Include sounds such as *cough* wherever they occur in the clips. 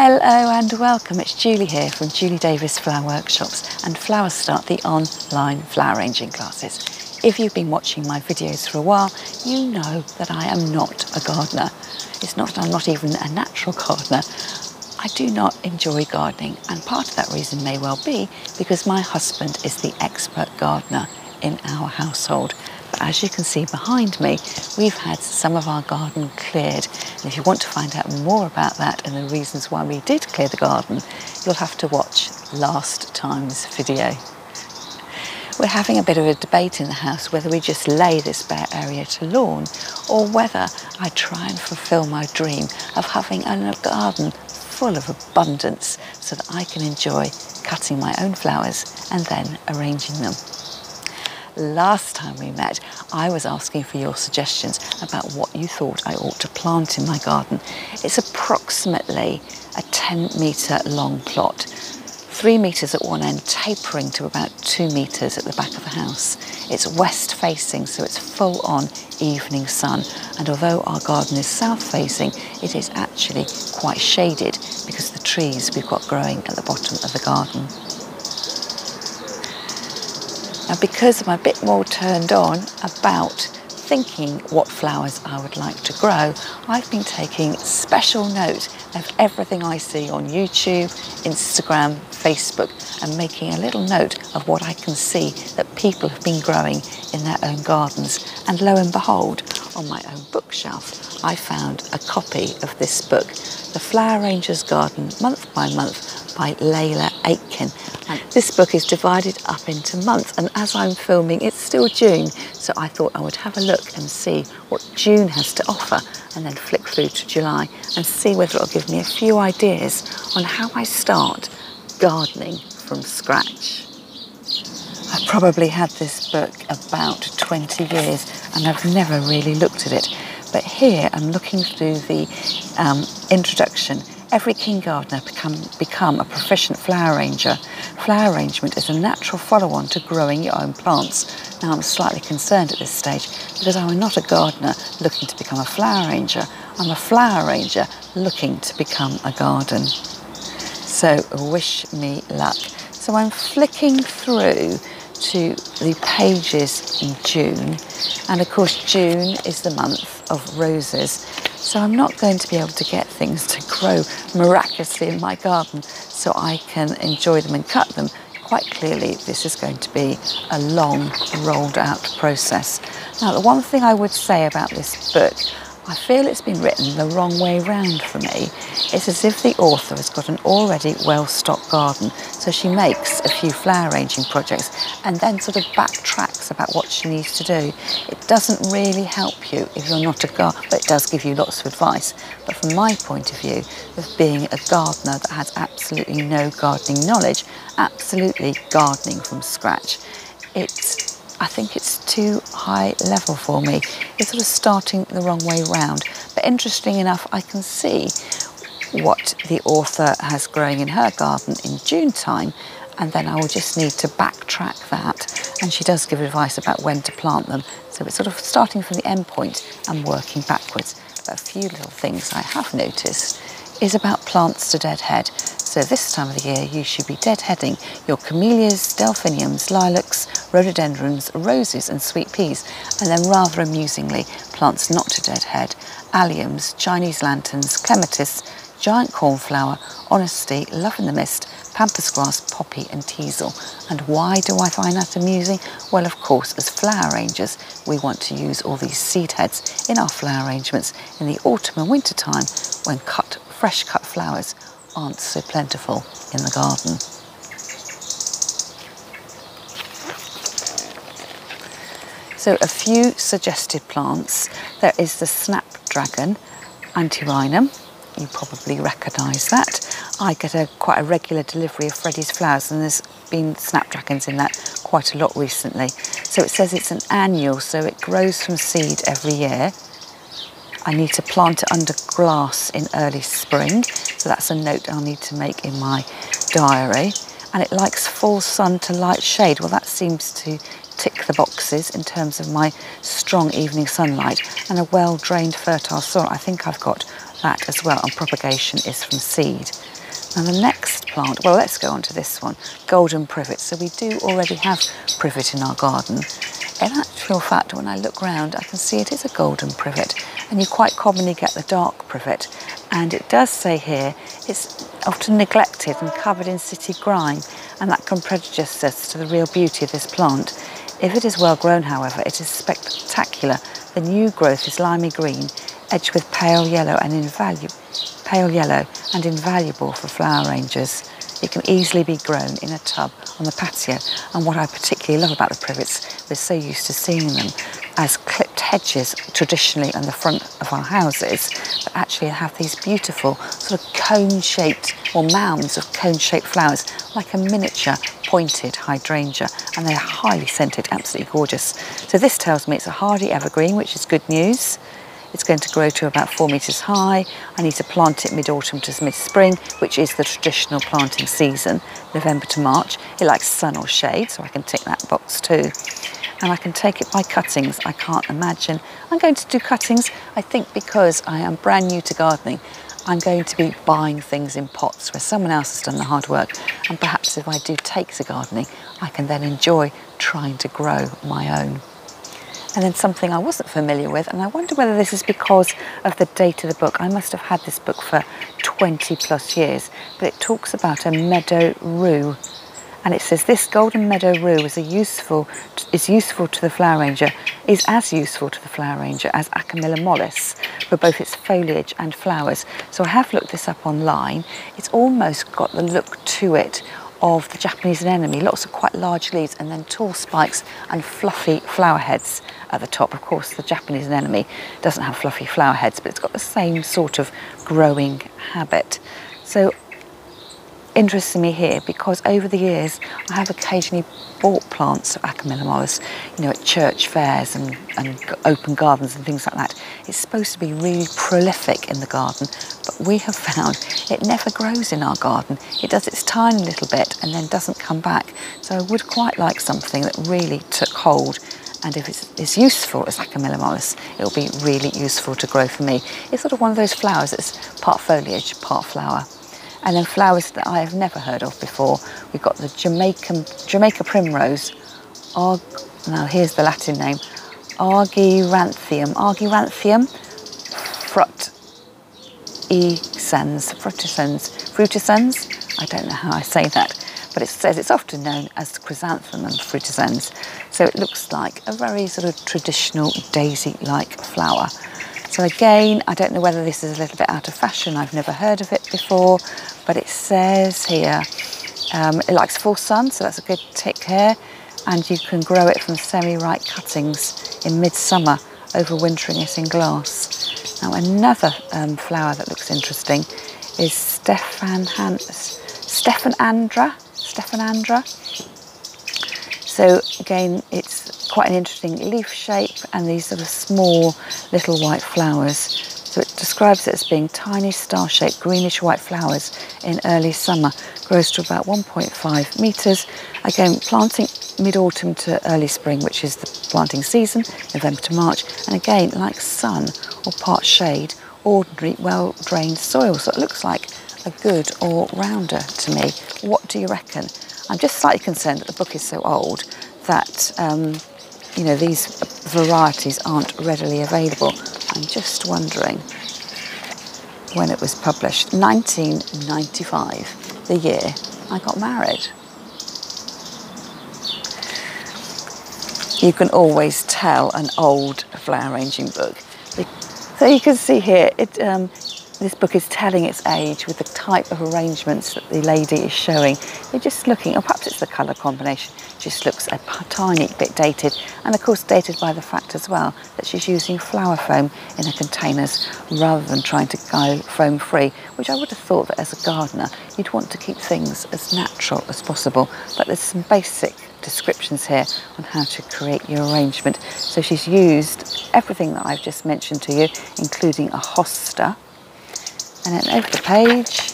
Hello and welcome. It's Julie here from Julie Davies Flower Workshops and Flower Start, the online flower arranging classes. If you've been watching my videos for a while, you know that I am not a gardener. It's not I'm not even a natural gardener. I do not enjoy gardening and part of that reason may well be because my husband is the expert gardener in our household as you can see behind me, we've had some of our garden cleared. And if you want to find out more about that and the reasons why we did clear the garden, you'll have to watch last time's video. We're having a bit of a debate in the house whether we just lay this bare area to lawn or whether I try and fulfill my dream of having a garden full of abundance so that I can enjoy cutting my own flowers and then arranging them last time we met, I was asking for your suggestions about what you thought I ought to plant in my garden. It's approximately a 10 metre long plot, three metres at one end, tapering to about two metres at the back of the house. It's west facing, so it's full on evening sun. And although our garden is south facing, it is actually quite shaded because of the trees we've got growing at the bottom of the garden. Now, because I'm a bit more turned on about thinking what flowers I would like to grow, I've been taking special note of everything I see on YouTube, Instagram, Facebook, and making a little note of what I can see that people have been growing in their own gardens. And lo and behold, on my own bookshelf, I found a copy of this book, The Flower Arranger's Garden, month by month, by Layla Aitken. This book is divided up into months, and as I'm filming, it's still June, so I thought I would have a look and see what June has to offer, and then flick through to July and see whether it'll give me a few ideas on how I start gardening from scratch. I've probably had this book about 20 years and I've never really looked at it. But here I'm looking through the um, introduction Every keen gardener become, become a proficient flower arranger. Flower arrangement is a natural follow-on to growing your own plants. Now I'm slightly concerned at this stage because I'm not a gardener looking to become a flower arranger. I'm a flower arranger looking to become a garden. So wish me luck. So I'm flicking through to the pages in June and of course June is the month of roses so I'm not going to be able to get things to grow miraculously in my garden so I can enjoy them and cut them. Quite clearly, this is going to be a long, rolled out process. Now, the one thing I would say about this book, I feel it's been written the wrong way round for me. It's as if the author has got an already well-stocked garden, so she makes a few flower arranging projects and then sort of backtracks about what she needs to do. It doesn't really help you if you're not a gardener, but it does give you lots of advice. But from my point of view, of being a gardener that has absolutely no gardening knowledge, absolutely gardening from scratch, it's I think it's too high level for me. It's sort of starting the wrong way round. But interesting enough, I can see what the author has growing in her garden in June time and then I will just need to backtrack that. And she does give advice about when to plant them. So it's sort of starting from the end point and working backwards. But a few little things I have noticed is about plants to deadhead. So this time of the year you should be deadheading your camellias, delphiniums, lilacs, rhododendrons, roses and sweet peas. And then rather amusingly, plants not to deadhead, alliums, Chinese lanterns, clematis, giant cornflower, honesty, love in the mist, pampas grass, poppy and teasel. And why do I find that amusing? Well, of course, as flower arrangers, we want to use all these seed heads in our flower arrangements in the autumn and winter time when cut, fresh cut flowers aren't so plentiful in the garden. So a few suggested plants. There is the snapdragon antirrhinum. You probably recognise that. I get a quite a regular delivery of Freddie's flowers and there's been snapdragons in that quite a lot recently. So it says it's an annual, so it grows from seed every year. I need to plant it under glass in early spring. So that's a note I'll need to make in my diary. And it likes full sun to light shade. Well, that seems to tick the boxes in terms of my strong evening sunlight and a well-drained fertile soil. I think I've got that as well, and propagation is from seed. Now the next plant, well let's go on to this one, golden privet. So we do already have privet in our garden. In actual fact, when I look round, I can see it is a golden privet, and you quite commonly get the dark privet. And it does say here, it's often neglected and covered in city grime, and that can prejudice us to the real beauty of this plant. If it is well grown, however, it is spectacular. The new growth is limey green, edged with pale yellow and invaluable pale yellow and invaluable for flower rangers. It can easily be grown in a tub on the patio and what I particularly love about the privets, we're so used to seeing them as clipped hedges traditionally on the front of our houses, but actually have these beautiful sort of cone-shaped or mounds of cone-shaped flowers like a miniature pointed hydrangea and they're highly scented, absolutely gorgeous. So this tells me it's a hardy evergreen, which is good news. It's going to grow to about four metres high. I need to plant it mid-autumn to mid-spring, which is the traditional planting season, November to March. It likes sun or shade, so I can tick that box too. And I can take it by cuttings. I can't imagine. I'm going to do cuttings, I think because I am brand new to gardening, I'm going to be buying things in pots where someone else has done the hard work. And perhaps if I do take to gardening, I can then enjoy trying to grow my own and then something I wasn't familiar with. And I wonder whether this is because of the date of the book. I must have had this book for 20 plus years, but it talks about a meadow rue. And it says this golden meadow rue is useful is useful to the flower ranger, is as useful to the flower ranger as Alchemilla mollis for both its foliage and flowers. So I have looked this up online. It's almost got the look to it of the Japanese anemone, lots of quite large leaves and then tall spikes and fluffy flower heads at the top. Of course, the Japanese anemone doesn't have fluffy flower heads, but it's got the same sort of growing habit. So interesting me here because over the years I have occasionally bought plants of Alchemilla you know, at church fairs and, and open gardens and things like that. It's supposed to be really prolific in the garden, but we have *laughs* found it never grows in our garden. It does its tiny little bit and then doesn't come back. So I would quite like something that really took hold and if it's as useful as Alchemilla it'll be really useful to grow for me. It's sort of one of those flowers that's part foliage, part flower. And then flowers that I have never heard of before. We've got the Jamaican, Jamaica primrose. Arg, now here's the Latin name. Argyranthemum. Argyranthemum frut frutescens, frutescens, frutescens. I don't know how I say that, but it says it's often known as chrysanthemum frutescens. So it looks like a very sort of traditional daisy-like flower. So again, I don't know whether this is a little bit out of fashion. I've never heard of it before, but it says here, um, it likes full sun, so that's a good tick here. And you can grow it from semi-ripe cuttings in midsummer, overwintering it in glass. Now another um, flower that looks interesting is Stefan, Andra. Stephanandra. So again, it's quite an interesting leaf shape and these sort of small little white flowers. So it describes it as being tiny star-shaped greenish white flowers in early summer. Grows to about 1.5 metres. Again, planting mid-autumn to early spring, which is the planting season, November to March. And again, like sun or part shade, ordinary, well-drained soil. So it looks like a good all-rounder to me. What do you reckon? I'm just slightly concerned that the book is so old that um, you know, these varieties aren't readily available. I'm just wondering when it was published. 1995, the year I got married. You can always tell an old flower arranging book. So you can see here, it, um, this book is telling its age with the type of arrangements that the lady is showing. You're just looking, or perhaps it's the colour combination, just looks a tiny bit dated. And of course dated by the fact as well that she's using flower foam in her containers rather than trying to go foam free, which I would have thought that as a gardener, you'd want to keep things as natural as possible. But there's some basic descriptions here on how to create your arrangement. So she's used everything that I've just mentioned to you, including a hosta, and then over the page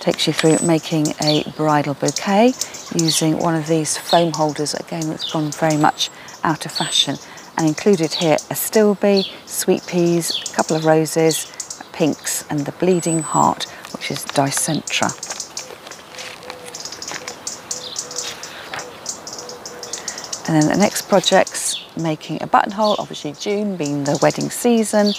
takes you through making a bridal bouquet using one of these foam holders. Again that's gone very much out of fashion. And included here a stilbe, sweet peas, a couple of roses, pinks and the bleeding heart, which is Dicentra. And then the next project's making a buttonhole, obviously June being the wedding season,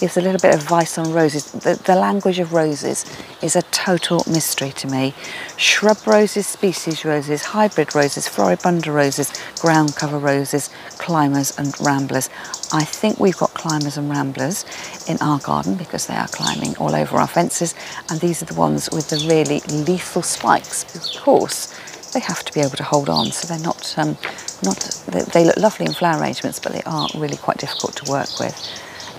gives a little bit of advice on roses. The, the language of roses is a total mystery to me. Shrub roses, species roses, hybrid roses, floribunda roses, ground cover roses, climbers and ramblers. I think we've got climbers and ramblers in our garden because they are climbing all over our fences and these are the ones with the really lethal spikes. Of course, they have to be able to hold on so they're not um, not they look lovely in flower arrangements but they are really quite difficult to work with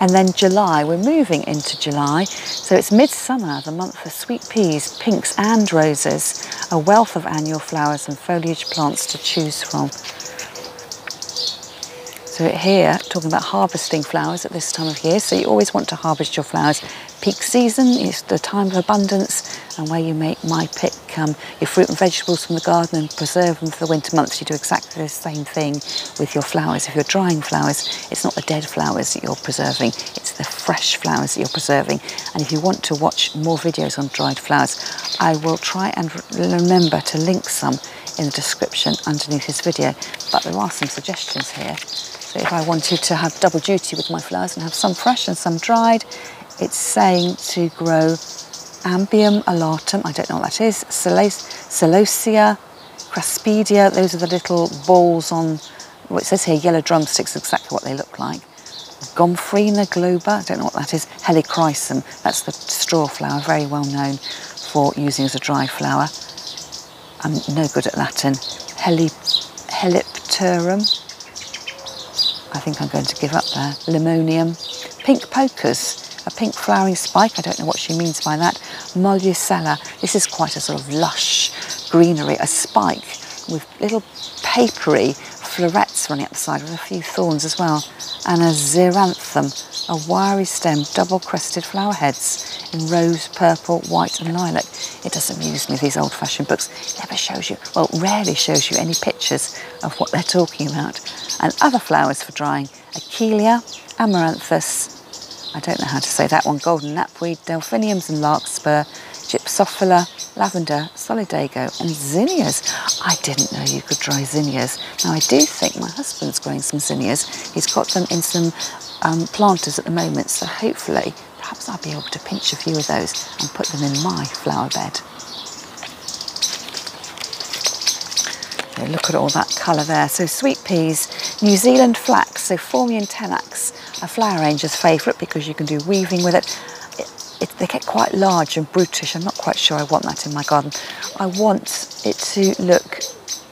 and then July we're moving into July. So it's midsummer the month for sweet peas pinks and roses. A wealth of annual flowers and foliage plants to choose from. So here talking about harvesting flowers at this time of year. So you always want to harvest your flowers peak season is the time of abundance and where you make my pick um, your fruit and vegetables from the garden and preserve them for the winter months. You do exactly the same thing with your flowers. If you're drying flowers it's not the dead flowers that you're preserving it's the fresh flowers that you're preserving. And if you want to watch more videos on dried flowers I will try and remember to link some in the description underneath this video. But there are some suggestions here. So if I wanted to have double duty with my flowers and have some fresh and some dried it's saying to grow Ammobium alatum, I don't know what that is, Celosia, Craspedia, those are the little balls on, well, it says here yellow drumsticks, exactly what they look like. Gomphrena globa, I don't know what that is, Helichrysum, that's the straw flower, very well known for using as a dry flower. I'm no good at Latin. Heli, Helipterum, I think I'm going to give up there. Limonium, pink pocus, a pink flowering spike. I don't know what she means by that. Moluccella. This is quite a sort of lush greenery, a spike with little papery florets running up the side with a few thorns as well. And a xeranthemum, a wiry stem, double-crested flower heads in rose, purple, white and lilac. It does amuse me, these old-fashioned books. Never shows you, well, rarely shows you any pictures of what they're talking about. And other flowers for drying, Achillea, Amaranthus, I don't know how to say that one, golden knapweed, delphiniums and larkspur, gypsophila, lavender, solidago and zinnias. I didn't know you could dry zinnias. Now I do think my husband's growing some zinnias. He's got them in some um, planters at the moment, so hopefully perhaps I'll be able to pinch a few of those and put them in my flower bed. Look at all that colour there. So sweet peas, New Zealand flax, so Phormium tenax, a flower ranger's favourite because you can do weaving with it. It, it. They get quite large and brutish. I'm not quite sure I want that in my garden. I want it to look,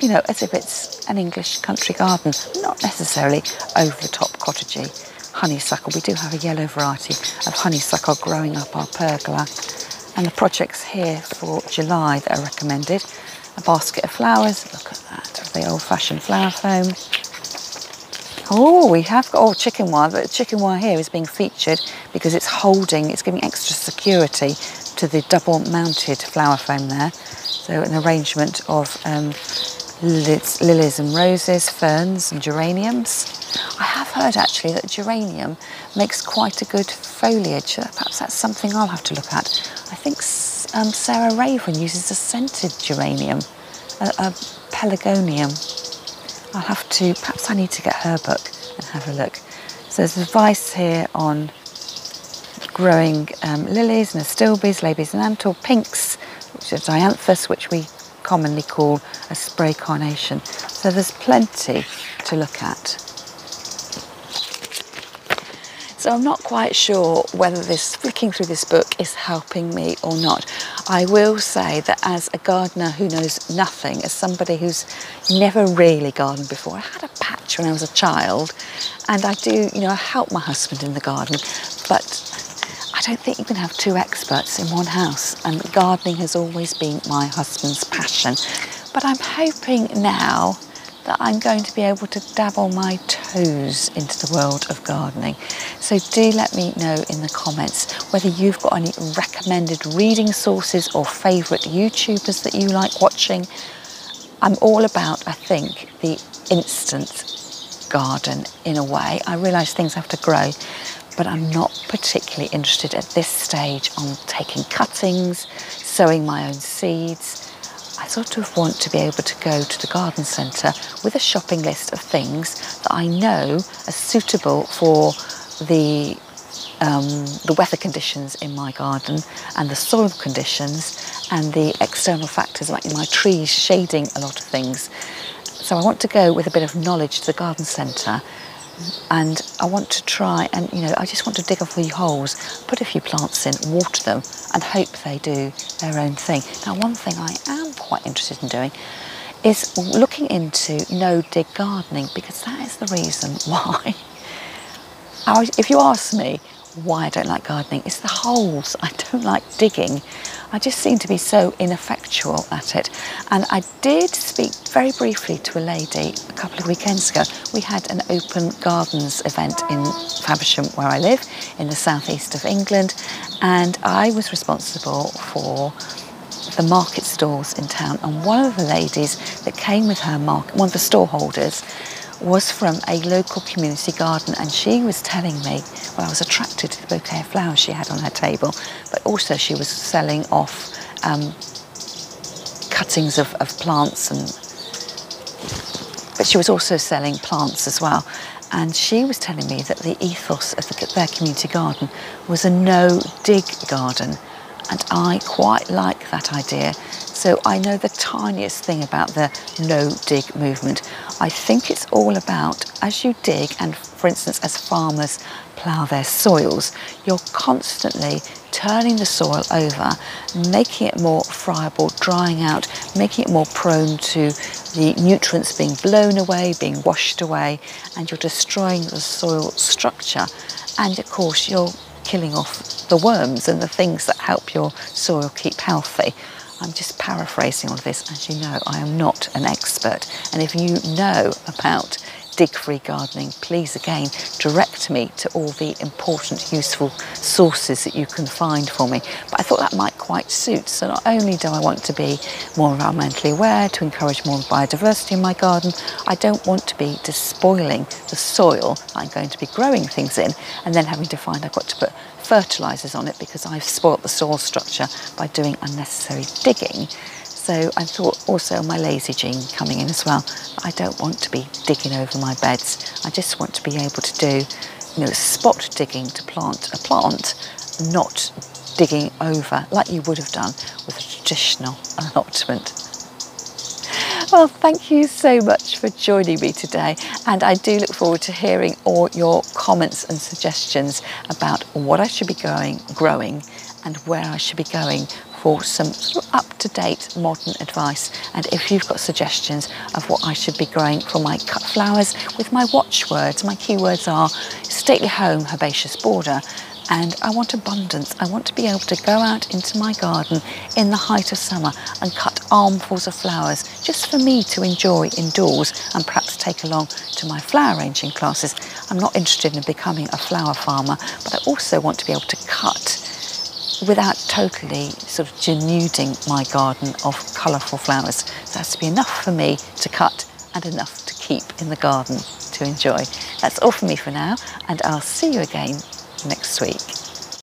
you know, as if it's an English country garden, not necessarily over the top cottagey. Honeysuckle, we do have a yellow variety of honeysuckle growing up our pergola. And the projects here for July that are recommended a basket of flowers. Look at that, the old-fashioned flower foam. Oh, we have got, oh, chicken wire. The chicken wire here is being featured because it's holding, it's giving extra security to the double mounted flower foam there. So an arrangement of um, lilies, lilies and roses, ferns and geraniums. I have heard actually that geranium makes quite a good foliage. Perhaps that's something I'll have to look at. I think um, Sarah Raven uses a scented geranium, a, a pelargonium. I'll have to, perhaps I need to get her book and have a look. So there's advice here on growing um, lilies, nastilbes, labies and antor, pinks, which are dianthus, which we commonly call a spray carnation. So there's plenty to look at. So I'm not quite sure whether this flicking through this book is helping me or not. I will say that as a gardener who knows nothing, as somebody who's never really gardened before, I had a patch when I was a child and I do, you know, help my husband in the garden, but I don't think you can have two experts in one house and gardening has always been my husband's passion. But I'm hoping now that I'm going to be able to dabble my toes into the world of gardening. So do let me know in the comments whether you've got any recommended reading sources or favourite YouTubers that you like watching. I'm all about, I think, the instant garden in a way. I realise things have to grow, but I'm not particularly interested at this stage on taking cuttings, sowing my own seeds. I sort of want to be able to go to the garden centre with a shopping list of things that I know are suitable for the um, the weather conditions in my garden and the soil conditions and the external factors like my trees shading a lot of things. So I want to go with a bit of knowledge to the garden centre and I want to try and you know I just want to dig a few holes, put a few plants in, water them and hope they do their own thing. Now one thing I am quite interested in doing is looking into no dig gardening because that is the reason *laughs* why. if you ask me why I don't like gardening, it's the holes. I don't like digging. I just seem to be so ineffectual at it. And I did speak very briefly to a lady a couple of weekends ago. We had an open gardens event in Faversham, where I live, in the southeast of England, and I was responsible for the market stalls in town. And one of the ladies that came with her market, one of the store holders, was from a local community garden and she was telling me, well, I was attracted to the bouquet of flowers she had on her table, but also she was selling off um, cuttings of, of plants and but she was also selling plants as well. And she was telling me that the ethos of the, their community garden was a no dig garden. And I quite like that idea. So I know the tiniest thing about the no dig movement. I think it's all about as you dig, and for instance, as farmers plough their soils, you're constantly turning the soil over, making it more friable, drying out, making it more prone to the nutrients being blown away, being washed away, and you're destroying the soil structure. And of course, you're killing off the worms and the things that help your soil keep healthy. I'm just paraphrasing all of this. As you know, I am not an expert. And if you know about dig-free gardening, please again direct me to all the important, useful sources that you can find for me. But I thought that might quite suit. So not only do I want to be more environmentally aware, to encourage more biodiversity in my garden, I don't want to be despoiling the soil I'm going to be growing things in and then having to find I've got to put fertilisers on it because I've spoilt the soil structure by doing unnecessary digging. So I thought also my lazy gene coming in as well. I don't want to be digging over my beds. I just want to be able to do, you know, spot digging to plant a plant, not digging over like you would have done with a traditional *laughs* allotment. Well, thank you so much for joining me today, and I do look forward to hearing all your comments and suggestions about what I should be going, growing and where I should be going for some sort of up-to-date modern advice and if you've got suggestions of what I should be growing for my cut flowers with my watchwords my keywords are stately home herbaceous border and I want abundance. I want to be able to go out into my garden in the height of summer and cut armfuls of flowers just for me to enjoy indoors and perhaps take along to my flower arranging classes. I'm not interested in becoming a flower farmer, but I also want to be able to cut without totally sort of denuding my garden of colourful flowers. It has to be enough for me to cut and enough to keep in the garden to enjoy. That's all from me for now, and I'll see you again next week.